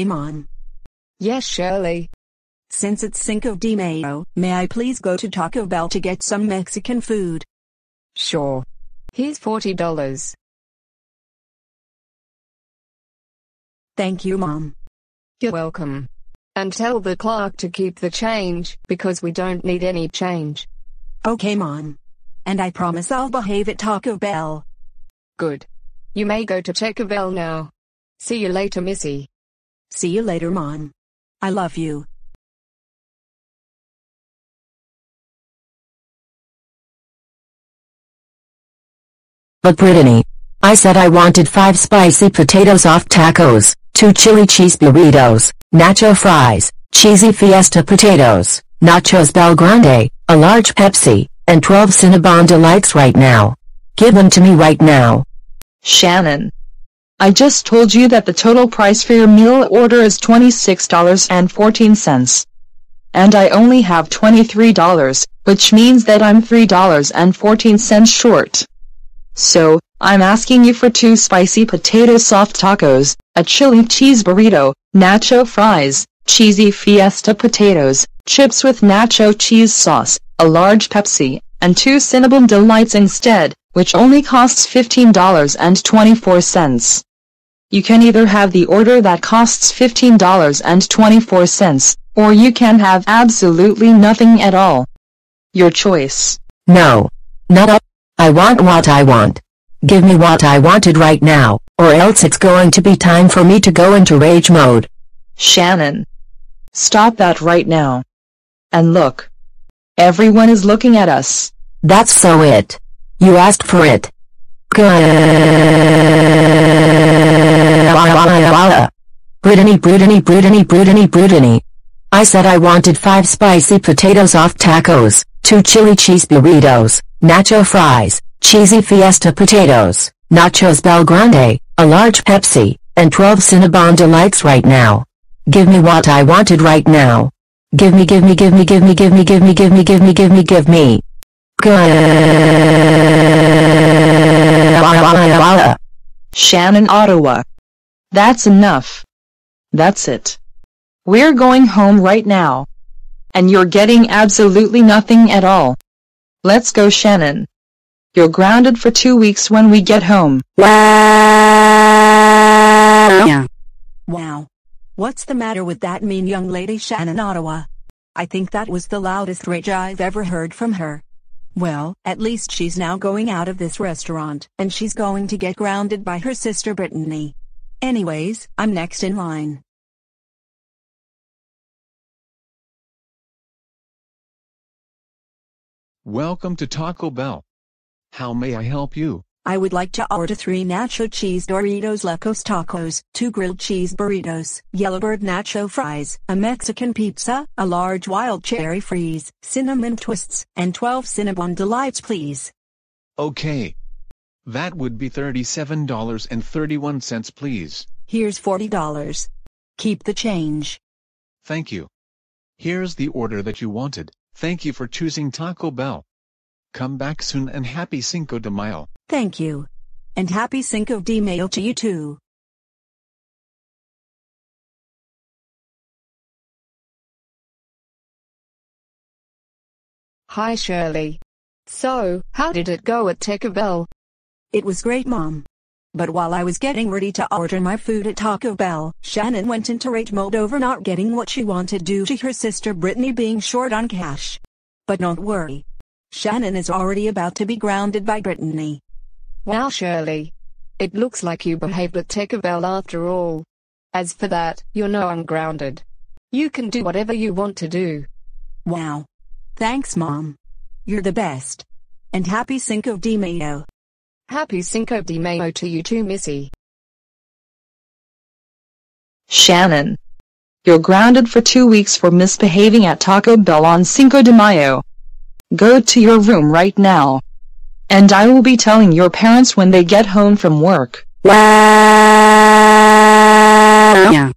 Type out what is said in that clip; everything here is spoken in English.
Mom. Yes, Shirley. Since it's Cinco de Mayo, may I please go to Taco Bell to get some Mexican food? Sure. Here's $40. Thank you, Mom. You're welcome. And tell the clerk to keep the change, because we don't need any change. Okay, Mom. And I promise I'll behave at Taco Bell. Good. You may go to Taco Bell now. See you later, Missy. See you later, Mom. I love you. But Brittany, I said I wanted five spicy potato soft tacos, two chili cheese burritos, nacho fries, cheesy fiesta potatoes, nachos BellGrande, a large Pepsi, and 12 Cinnabon Delights right now. Give them to me right now. Shannon. I just told you that the total price for your meal order is $26.14. And I only have $23, which means that I'm $3.14 short. So, I'm asking you for two spicy potato soft tacos, a chili cheese burrito, nacho fries, cheesy fiesta potatoes, chips with nacho cheese sauce, a large Pepsi, and two Cinnabon Delights instead, which only costs $15.24. You can either have the order that costs $15.24, or you can have absolutely nothing at all. Your choice. No. Not up. I want what I want. Give me what I wanted right now, or else it's going to be time for me to go into rage mode. Shannon. Stop that right now. And look. Everyone is looking at us. That's so it. You asked for it. Brittany, Brittany, Brittany, Brittany, Brittany. I said I wanted five spicy potato soft tacos, two chili cheese burritos, nacho fries, cheesy fiesta potatoes, nachos BellGrande, a large Pepsi, and 12 Cinnabon Delights right now. Give me what I wanted right now. Give me, give me, give me, give me, give me, give me, give me, give me, give me, give me. Shannon Ottawa. That's enough. That's it. We're going home right now. And you're getting absolutely nothing at all. Let's go Shannon. You're grounded for two weeks when we get home. Yeah. Wow. What's the matter with that mean young lady Shannon Ottawa? I think that was the loudest rage I've ever heard from her. Well, at least she's now going out of this restaurant, and she's going to get grounded by her sister Brittany. Anyways, I'm next in line. Welcome to Taco Bell. How may I help you? I would like to order three nacho cheese Doritos Locos Tacos, two grilled cheese burritos, Yellowbird nacho fries, a Mexican pizza, a large wild cherry freeze, cinnamon twists, and 12 Cinnabon Delights please. Okay. That would be $37.31 please. Here's $40. Keep the change. Thank you. Here's the order that you wanted. Thank you for choosing Taco Bell. Come back soon and happy Cinco de Mayo. Thank you. And happy Cinco de Mayo to you too. Hi Shirley. So, how did it go at Taco Bell? It was great mom. But while I was getting ready to order my food at Taco Bell, Shannon went into rage mode over not getting what she wanted due to her sister Brittany being short on cash. But don't worry. Shannon is already about to be grounded by Brittany. Wow Shirley. It looks like you behaved at Taco Bell after all. As for that, you're now ungrounded. You can do whatever you want to do. Wow. Thanks mom. You're the best. And happy Cinco de Mayo. Happy Cinco de Mayo to you too Missy. Shannon. You're grounded for two weeks for misbehaving at Taco Bell on Cinco de Mayo. Go to your room right now. And I will be telling your parents when they get home from work. Yeah.